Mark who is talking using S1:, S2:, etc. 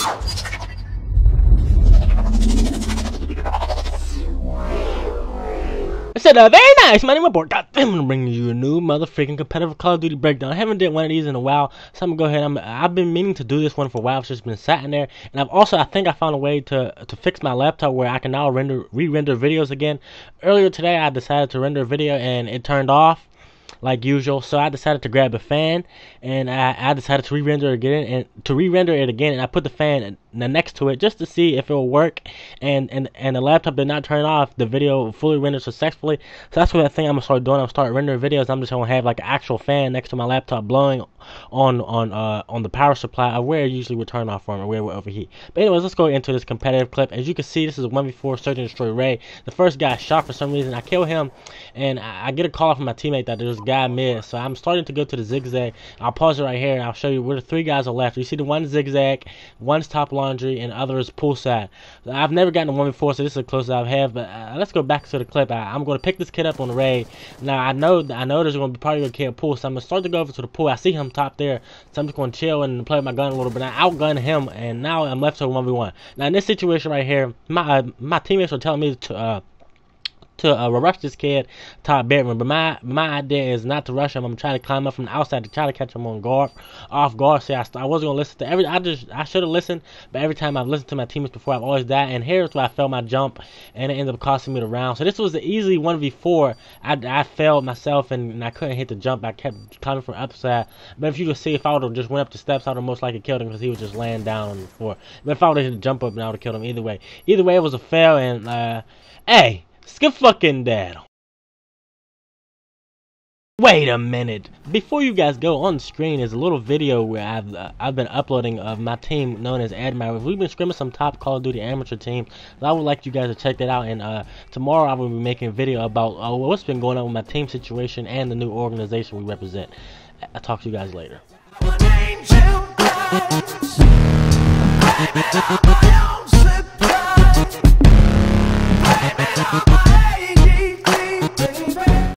S1: I said, uh, very nice. My name is Bort. I'm bringing you a new motherfucking competitive Call of Duty breakdown. I haven't did one of these in a while, so I'm gonna go ahead. I'm, I've been meaning to do this one for a while. It's just been sat in there, and I've also, I think, I found a way to to fix my laptop where I can now render re-render videos again. Earlier today, I decided to render a video, and it turned off like usual. So I decided to grab a fan, and I, I decided to re-render again and to re-render it again, and I put the fan next to it just to see if it will work. And and and the laptop did not turn off. The video fully rendered successfully. So that's what I think I'm gonna start doing. I'm start rendering videos. I'm just gonna have like an actual fan next to my laptop blowing on on uh on the power supply of where it usually would turn off from or where it would overheat. But anyways, let's go into this competitive clip. As you can see, this is a 1v4 search and destroy Raid. The first guy shot for some reason. I kill him, and I, I get a call from my teammate that there's a guy mid. So I'm starting to go to the zigzag. I'll pause it right here and I'll show you where the three guys are left. You see the one zigzag, one's top laundry, and others poolside. I've never gotten a one before, so this is the closest I've had. But uh, let's go back to the clip. I, am going to pick this kid up on the raid. Now I know I know there's going to be of your kid pool, so I'm going to start to go over to the pool. I see him top there, so I'm just going to chill and play with my gun a little bit. I outgun him, and now I'm left to 1v1. Now in this situation right here, my uh, my teammates are telling me to. Uh, to uh, rush this kid top bedroom. But my my idea is not to rush him. I'm trying to climb up from the outside to try to catch him on guard, off guard. See, I, I wasn't gonna listen to every. I just I should have listened, but every time I've listened to my teammates before, I've always died. And here's where I failed my jump, and it ended up costing me the round. So this was the easy one v four. I I failed myself, and, and, I couldn't hit the jump. I kept climbing from upside. But if you could see, if I would have just went up the steps, I would have most likely killed him because he was just laying down on the floor. But if I would have hit the jump up, then I would have killed him either way. Either way, it was a fail. And uh, hey, skip fucking dad. Wait a minute. Before you guys go on screen is a little video where I've uh, I've been uploading of my team known as Admiral. We've been scrimming some top Call of Duty amateur teams. I would like you guys to check that out. And uh, tomorrow I will be making a video about uh, what's been going on with my team situation and the new organization we represent. I'll talk to you guys later.